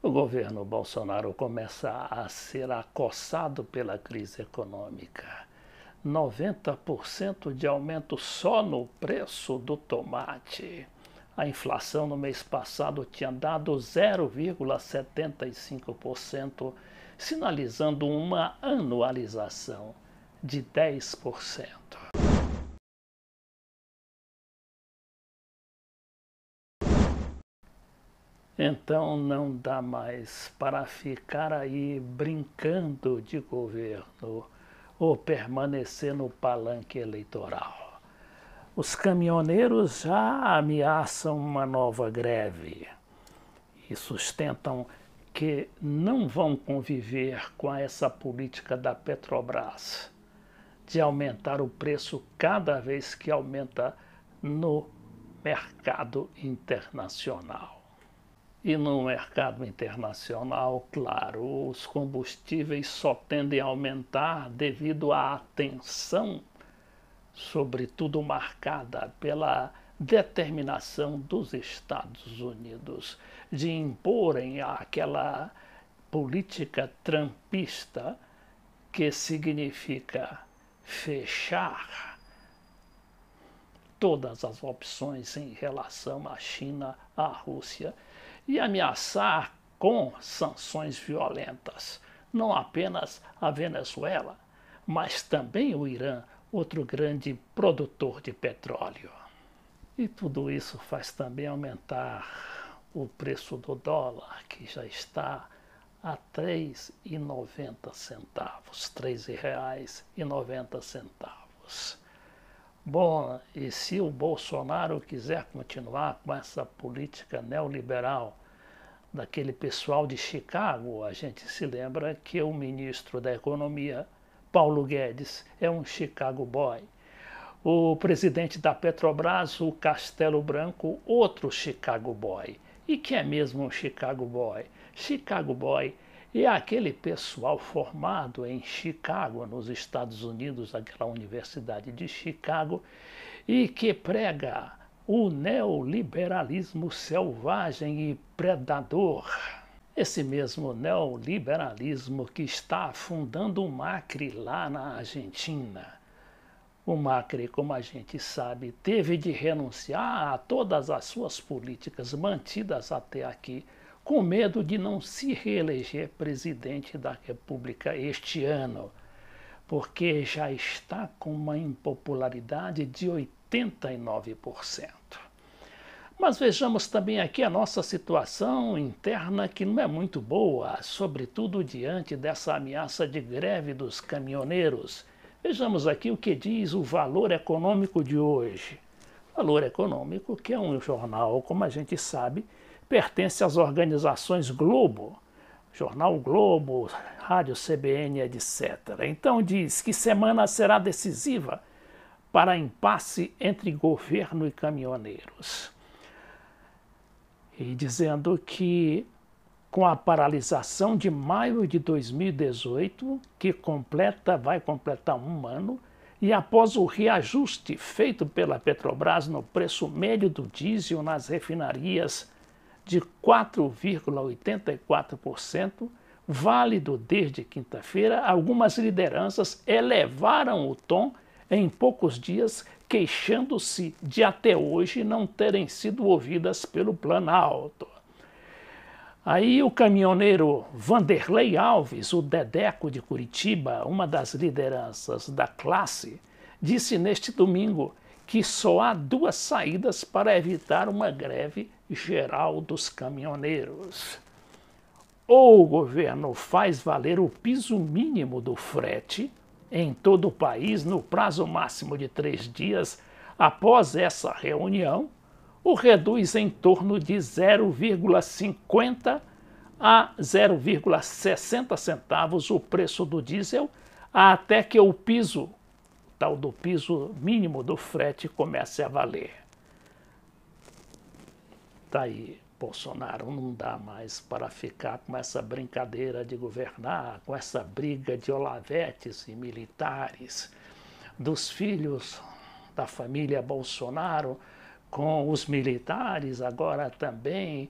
O governo Bolsonaro começa a ser acossado pela crise econômica. 90% de aumento só no preço do tomate. A inflação no mês passado tinha dado 0,75%, sinalizando uma anualização de 10%. Então não dá mais para ficar aí brincando de governo ou permanecer no palanque eleitoral. Os caminhoneiros já ameaçam uma nova greve e sustentam que não vão conviver com essa política da Petrobras de aumentar o preço cada vez que aumenta no mercado internacional. E no mercado internacional, claro, os combustíveis só tendem a aumentar devido à atenção, sobretudo marcada pela determinação dos Estados Unidos de imporem aquela política trampista que significa fechar todas as opções em relação à China, à Rússia e ameaçar com sanções violentas não apenas a Venezuela, mas também o Irã, outro grande produtor de petróleo. E tudo isso faz também aumentar o preço do dólar, que já está a R$ 3,90 centavos, R$ 3,90 centavos. Bom, e se o Bolsonaro quiser continuar com essa política neoliberal daquele pessoal de Chicago, a gente se lembra que o ministro da Economia, Paulo Guedes, é um Chicago boy. O presidente da Petrobras, o Castelo Branco, outro Chicago boy. E que é mesmo um Chicago boy? Chicago boy é aquele pessoal formado em Chicago, nos Estados Unidos, aquela Universidade de Chicago, e que prega o neoliberalismo selvagem e predador. Esse mesmo neoliberalismo que está afundando o Macri lá na Argentina. O Macri, como a gente sabe, teve de renunciar a todas as suas políticas mantidas até aqui com medo de não se reeleger presidente da República este ano, porque já está com uma impopularidade de 89%. Mas vejamos também aqui a nossa situação interna, que não é muito boa, sobretudo diante dessa ameaça de greve dos caminhoneiros. Vejamos aqui o que diz o Valor Econômico de hoje. Valor Econômico, que é um jornal, como a gente sabe, pertence às organizações Globo, Jornal Globo, Rádio CBN, etc. Então diz que semana será decisiva para impasse entre governo e caminhoneiros. E dizendo que com a paralisação de maio de 2018, que completa, vai completar um ano, e após o reajuste feito pela Petrobras no preço médio do diesel nas refinarias de 4,84%, válido desde quinta-feira, algumas lideranças elevaram o tom em poucos dias, queixando-se de até hoje não terem sido ouvidas pelo Planalto. Aí o caminhoneiro Vanderlei Alves, o Dedeco de Curitiba, uma das lideranças da classe, disse neste domingo que só há duas saídas para evitar uma greve geral dos caminhoneiros. Ou o governo faz valer o piso mínimo do frete em todo o país no prazo máximo de três dias após essa reunião, ou reduz em torno de 0,50 a 0,60 centavos o preço do diesel até que o piso tal do piso mínimo do frete comece a valer. Tá Bolsonaro não dá mais para ficar com essa brincadeira de governar, com essa briga de olavetes e militares, dos filhos da família Bolsonaro com os militares agora também.